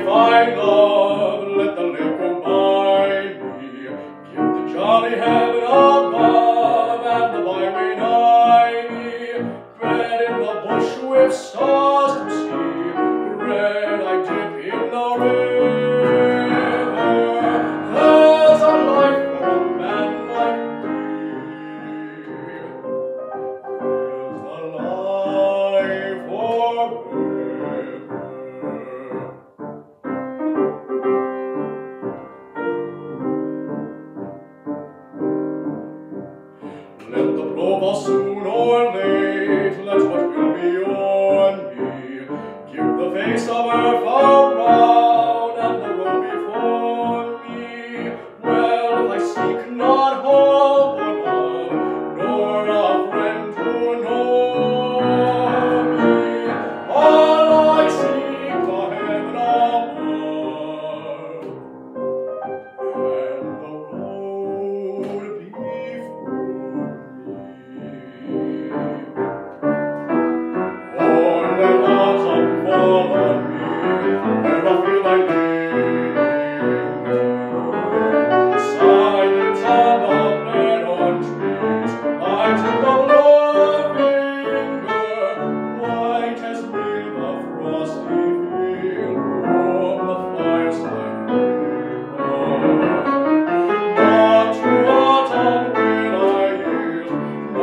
if I love, let the liquor buy me. Give the jolly heaven above, and the wine may nigh me. Bread in the bush with salt. of us soon or later.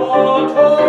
Oh.